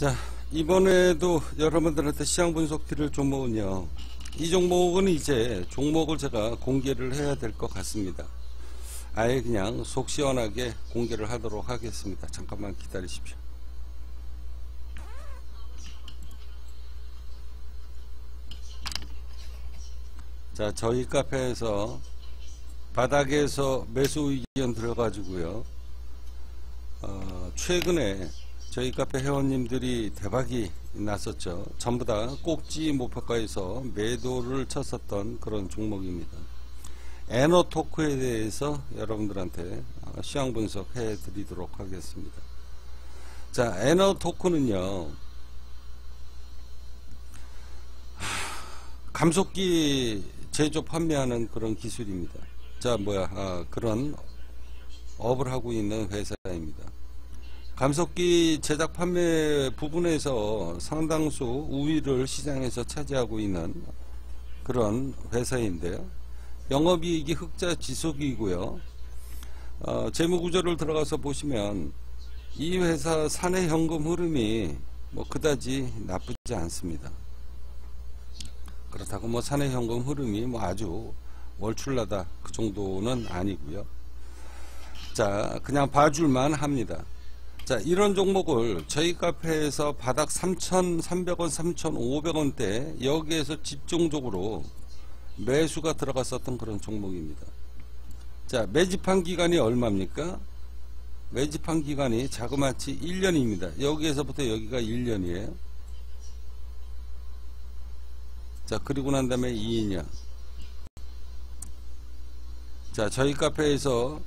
자, 이번에도 여러분들한테 시장 분석 드릴 종목은요. 이 종목은 이제 종목을 제가 공개를 해야 될 것 같습니다. 아예 그냥 속 시원하게 공개를 하도록 하겠습니다. 잠깐만 기다리십시오. 자, 저희 카페에서 바닥에서 매수 의견 들어가지고요. 어, 최근에 저희 카페 회원님들이 대박이 났었죠. 전부 다 꼭지 목표가에서 매도를 쳤었던 그런 종목입니다. 에너토크에 대해서 여러분들한테 어, 시황 분석해 드리도록 하겠습니다. 자, 에너토크는요. 감속기 제조 판매하는 그런 기술입니다. 자, 뭐야, 아, 그런 업을 하고 있는 회사입니다. 감속기 제작 판매 부분에서 상당수 우위를 시장에서 차지하고 있는 그런 회사인데요. 영업이익이 흑자 지속이고요. 어, 재무구조를 들어가서 보시면 이 회사 사내 현금 흐름이 뭐 그다지 나쁘지 않습니다. 그렇다고 뭐 사내 현금 흐름이 뭐 아주 월출나다 그 정도는 아니고요. 자, 그냥 봐줄만 합니다. 자, 이런 종목을 저희 카페에서 바닥 3,300원, 3,500원대 여기에서 집중적으로 매수가 들어갔었던 그런 종목입니다. 자, 매집한 기간이 얼마입니까? 매집한 기간이 자그마치 1년입니다. 여기에서부터 여기가 1년이에요. 자, 그리고 난 다음에 2년. 자, 저희 카페에서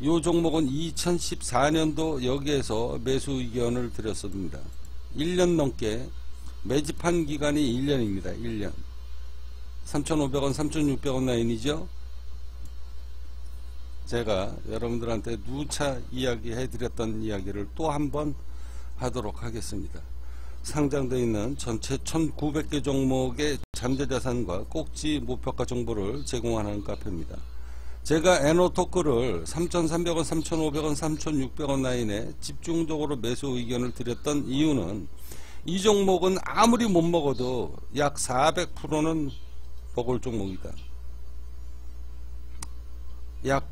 이 종목은 2014년도 여기에서 매수 의견을 드렸습니다. 1년 넘게 매집한 기간이 1년입니다. 1년. 3,500원, 3,600원 라인이죠. 제가 여러분들한테 누차 이야기해 드렸던 이야기를 또 한 번 하도록 하겠습니다. 상장되어 있는 전체 1900개 종목의 잠재자산과 꼭지 목표가 정보를 제공하는 카페입니다. 제가 에너토크를 3,300원, 3,500원, 3,600원 라인에 집중적으로 매수 의견을 드렸던 이유는 이 종목은 아무리 못 먹어도 약 400%는 먹을 종목이다. 약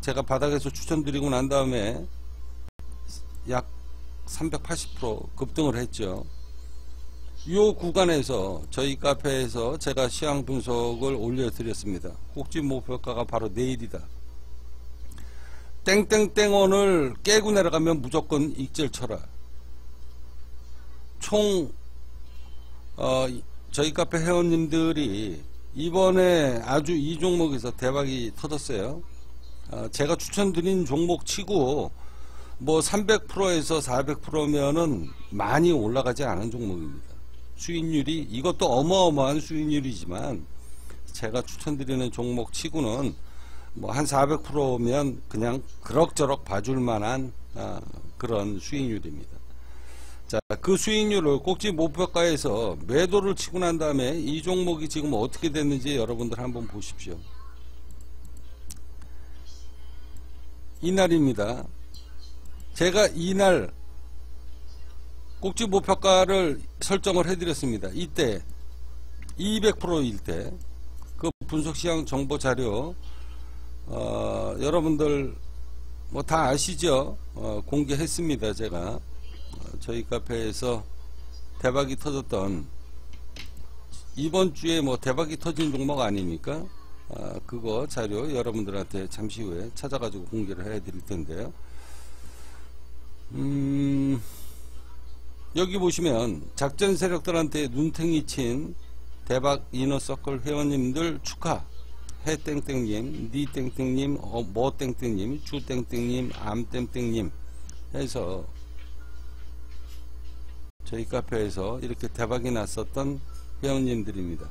제가 바닥에서 추천드리고 난 다음에 약 380% 급등을 했죠. 이 구간에서 저희 카페에서 제가 시황 분석을 올려드렸습니다. 꼭지 목표가가 바로 내일이다. 땡땡땡원을 깨고 내려가면 무조건 익절 쳐라. 총 어, 저희 카페 회원님들이 이번에 아주 이 종목에서 대박이 터졌어요. 어, 제가 추천드린 종목 치고 뭐 300%에서 400%면은 많이 올라가지 않은 종목입니다. 수익률이 이것도 어마어마한 수익률이지만 제가 추천드리는 종목 치고는 뭐 한 400%면 그냥 그럭저럭 봐줄 만한 아, 그런 수익률입니다. 자, 그 수익률을 꼭지 목표가에서 매도를 치고 난 다음에 이 종목이 지금 어떻게 됐는지 여러분들 한번 보십시오. 이날입니다. 제가 이날 꼭지 목표가를 설정을 해드렸습니다. 이때 200%일 때 그 분석시장 정보 자료 어, 여러분들 뭐 다 아시죠? 어, 공개했습니다. 제가 어, 저희 카페에서 대박이 터졌던 이번 주에 뭐 대박이 터진 종목 아닙니까? 어, 그거 자료 여러분들한테 잠시 후에 찾아가지고 공개를 해드릴 텐데요. 음, 여기 보시면 작전 세력들한테 눈탱이 친 대박 이너서클 회원님들 축하. 해땡땡님 니땡땡님 어, 뭐땡땡님 주땡땡님 암땡땡님 해서 저희 카페에서 이렇게 대박이 났었던 회원님들입니다.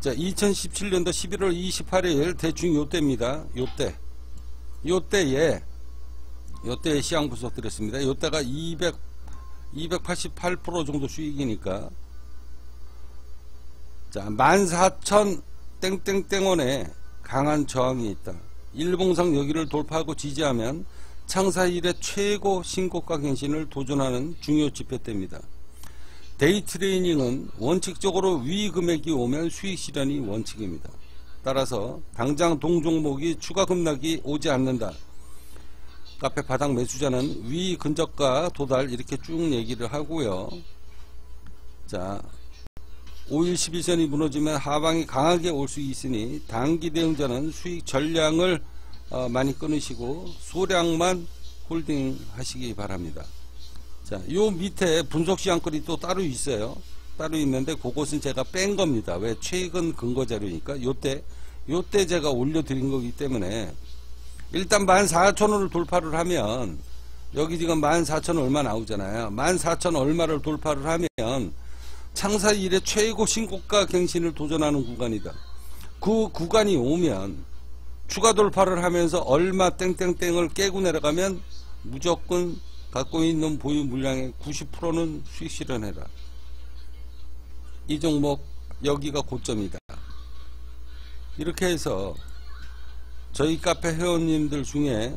자 2017년도 11월 28일 대충 요때입니다. 요때. 요때에 요때에 시향 분석 드렸습니다. 요때가 200 288% 정도 수익이니까 자, 14,000 땡땡땡원에 강한 저항이 있다. 일봉상 여기를 돌파하고 지지하면 창사 이래 최고 신고가 갱신을 도전하는 중요 지표 때입니다. 데이 트레이딩은 원칙적으로 위 금액이 오면 수익 실현이 원칙입니다. 따라서 당장 동종목이 추가 급락이 오지 않는다. 카페 바닥 매수자는 위 근접가 도달 이렇게 쭉 얘기를 하고요. 자, 5일 11선이 무너지면 하방이 강하게 올 수 있으니 단기 대응자는 수익 전량을 어, 많이 끊으시고 소량만 홀딩 하시기 바랍니다. 자, 요 밑에 분석 시황글이 또 따로 있어요. 따로 있는데 그것은 제가 뺀 겁니다. 왜 최근 근거 자료니까 요때 요때 제가 올려드린 거기 때문에 일단 14,000원을 돌파를 하면 여기 지금 14,000 얼마 나오잖아요. 14,000 얼마를 돌파를 하면 창사 이래 최고 신고가 갱신을 도전하는 구간이다. 그 구간이 오면 추가 돌파를 하면서 얼마 땡땡땡을 깨고 내려가면 무조건 갖고 있는 보유 물량의 90%는 수익 실현해라. 이 종목 여기가 고점이다. 이렇게 해서 저희 카페 회원님들 중에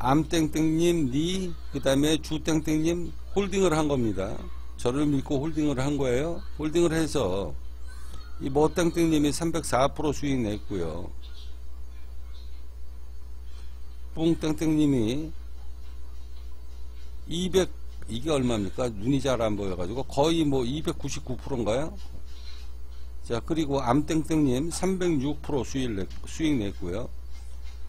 암땡땡님, 니, 그 다음에 주땡땡님 홀딩을 한 겁니다. 저를 믿고 홀딩을 한 거예요. 홀딩을 해서 이 모땡땡님이 304% 수익 냈고요. 뿡땡땡님이 200 이게 얼마입니까? 눈이 잘 안 보여가지고 거의 뭐 299%인가요? 자 그리고 암땡땡님 306% 수익, 냈, 수익 냈고요.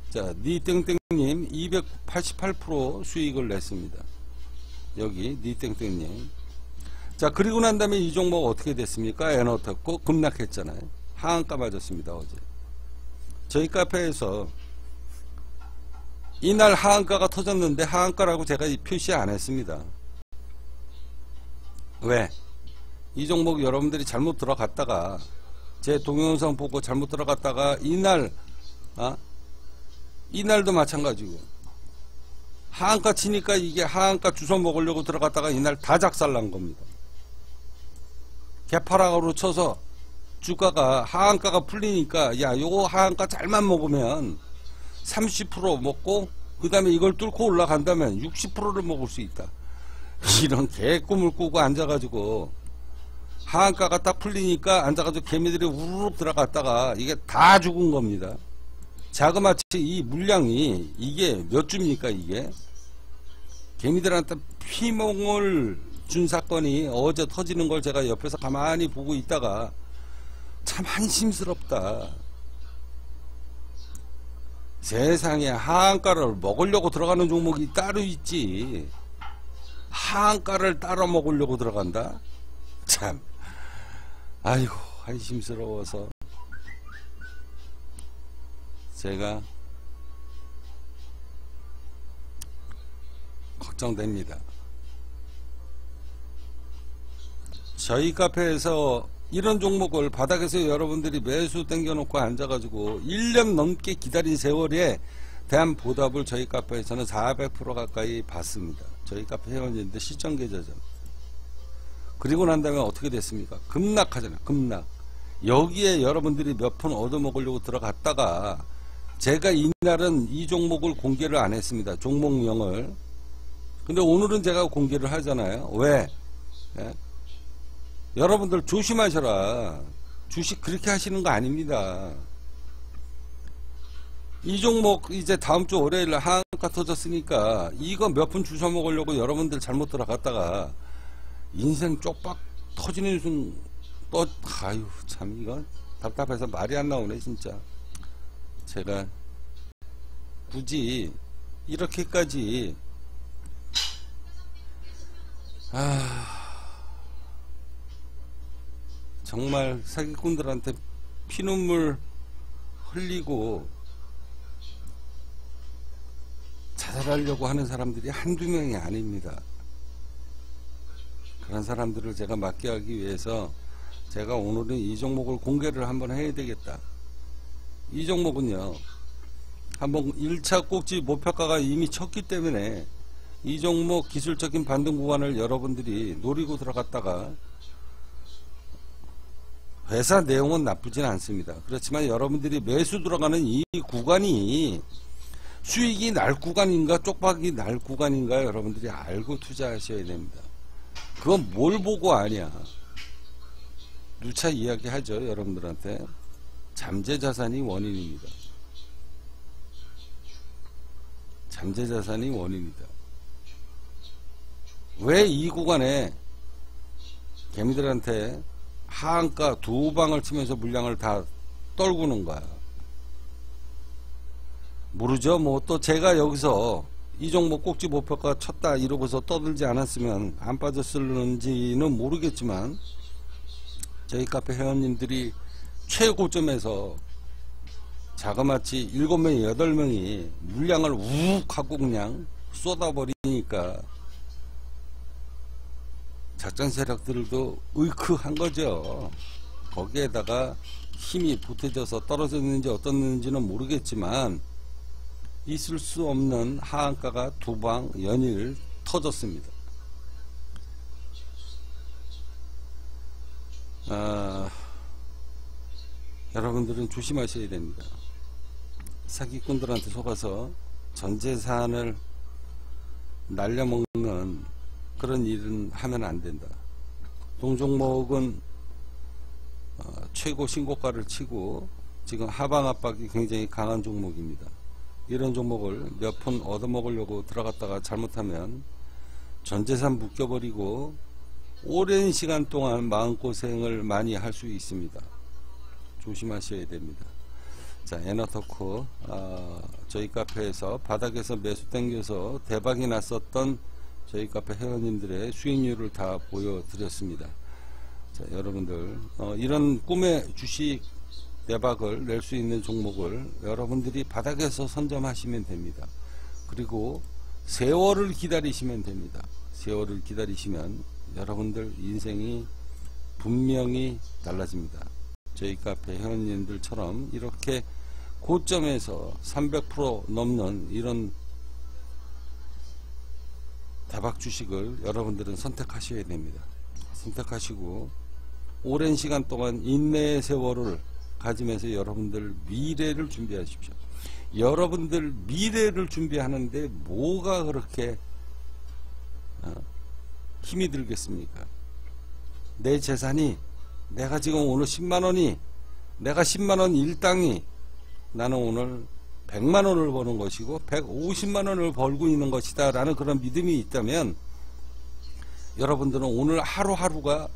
자 니땡땡님 288% 수익을 냈습니다. 여기 니땡땡님 자 그리고 난 다음에 이 종목 어떻게 됐습니까? 에너테코 급락했잖아요. 하한가 맞았습니다 어제. 저희 카페에서 이날 하한가가 터졌는데 하한가라고 제가 표시 안 했습니다. 왜? 이 종목 여러분들이 잘못 들어갔다가 제 동영상 보고 잘못 들어갔다가 이날 아 이날도 마찬가지고 하한가 치니까 이게 하한가 주워 먹으려고 들어갔다가 이날 다 작살난 겁니다. 개파락으로 쳐서 주가가 하한가가 풀리니까 야 요거 하한가 잘만 먹으면 30% 먹고 그 다음에 이걸 뚫고 올라간다면 60%를 먹을 수 있다. 이런 개꿈을 꾸고 앉아가지고 하한가가 딱 풀리니까 앉아가지고 개미들이 우르륵 들어갔다가 이게 다 죽은 겁니다. 자그마치 이 물량이 이게 몇 주입니까 이게 개미들한테 피멍을 준 사건이 어제 터지는 걸 제가 옆에서 가만히 보고 있다가 참 한심스럽다. 세상에 하한가를 먹으려고 들어가는 종목이 따로 있지. 하한가를 따로 먹으려고 들어간다? 참. 아이고, 한심스러워서. 제가 걱정됩니다. 저희 카페에서 이런 종목을 바닥에서 여러분들이 매수 땡겨놓고 앉아가지고 1년 넘게 기다린 세월에 대한 보답을 저희 카페에서는 400% 가까이 받습니다. 저희 카페 회원인데 시청 계좌죠. 그리고 난 다음에 어떻게 됐습니까? 급락하잖아요. 급락. 여기에 여러분들이 몇 푼 얻어먹으려고 들어갔다가 제가 이날은 이 종목을 공개를 안 했습니다. 종목명을. 근데 오늘은 제가 공개를 하잖아요. 왜? 예? 여러분들 조심하셔라. 주식 그렇게 하시는 거 아닙니다. 이 종목 이제 다음 주 월요일 날 하한가 터졌으니까 이거 몇 푼 주워 먹으려고 여러분들 잘못 들어갔다가 인생 쪽박 터지는 순 또 아유 참 이거 답답해서 말이 안 나오네 진짜. 제가 굳이 이렇게까지 아 정말 사기꾼들한테 피눈물 흘리고 자살하려고 하는 사람들이 한두 명이 아닙니다. 그런 사람들을 제가 막게 하기 위해서 제가 오늘은 이 종목을 공개를 한번 해야 되겠다. 이 종목은요. 한번 1차 꼭지 목표가가 이미 쳤기 때문에 이 종목 기술적인 반등 구간을 여러분들이 노리고 들어갔다가 회사 내용은 나쁘진 않습니다. 그렇지만 여러분들이 매수 들어가는 이 구간이 수익이 날 구간인가 쪽박이 날 구간인가 여러분들이 알고 투자하셔야 됩니다. 그건 뭘 보고 아냐. 누차 이야기하죠 여러분들한테 잠재 자산이 원인입니다. 잠재 자산이 원인이다. 왜 이 구간에 개미들한테 하한가 두 방을 치면서 물량을 다 떨구는 거야. 모르죠. 뭐 또 제가 여기서 이 종목 꼭지 목표가 쳤다 이러고서 떠들지 않았으면 안 빠졌을는지는 모르겠지만 저희 카페 회원님들이 최고점에서 자그마치 7명, 8명이 물량을 우욱 하고 그냥 쏟아버리니까 작전 세력들도 의크한 거죠. 거기에다가 힘이 보태져서 떨어졌는지 어떻는지는 모르겠지만 있을 수 없는 하한가가 두 방 연일 터졌습니다. 아, 여러분들은 조심하셔야 됩니다. 사기꾼들한테 속아서 전 재산을 날려먹는 그런 일은 하면 안 된다. 동종목은 어, 최고 신고가를 치고 지금 하방 압박이 굉장히 강한 종목입니다. 이런 종목을 몇 푼 얻어먹으려고 들어갔다가 잘못하면 전 재산 묶여버리고 오랜 시간 동안 마음고생을 많이 할 수 있습니다. 조심하셔야 됩니다. 자, 에너토크, 어, 저희 카페에서 바닥에서 매수 땡겨서 대박이 났었던 저희 카페 회원님들의 수익률을 다 보여드렸습니다. 자, 여러분들, 어, 이런 꿈의 주식 대박을 낼 수 있는 종목을 여러분들이 바닥에서 선점하시면 됩니다. 그리고 세월을 기다리시면 됩니다. 세월을 기다리시면 여러분들 인생이 분명히 달라집니다. 저희 카페 회원님들처럼 이렇게 고점에서 300% 넘는 이런 대박 주식을 여러분들은 선택하셔야 됩니다. 선택하시고 오랜 시간 동안 인내의 세월을 가지면서 여러분들 미래를 준비하십시오. 여러분들 미래를 준비하는데 뭐가 그렇게 어, 힘이 들겠습니까? 내 재산이 내가 지금 오늘 10만원이 내가 10만원 일당이 나는 오늘 100만원을 버는 것이고 150만원을 벌고 있는 것이다 라는 그런 믿음이 있다면 여러분들은 오늘 하루하루가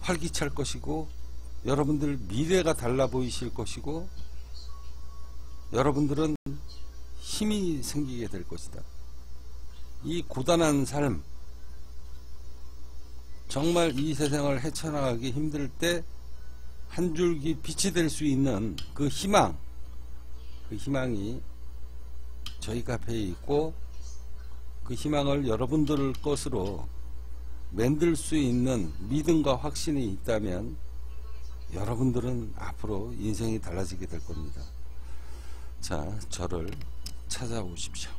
활기찰 것이고 여러분들 미래가 달라 보이실 것이고 여러분들은 힘이 생기게 될 것이다. 이 고단한 삶 정말 이 세상을 헤쳐나가기 힘들 때 한 줄기 빛이 될 수 있는 그 희망 그 희망이 저희 카페에 있고 그 희망을 여러분들 것으로 만들 수 있는 믿음과 확신이 있다면 여러분들은 앞으로 인생이 달라지게 될 겁니다. 자, 저를 찾아오십시오.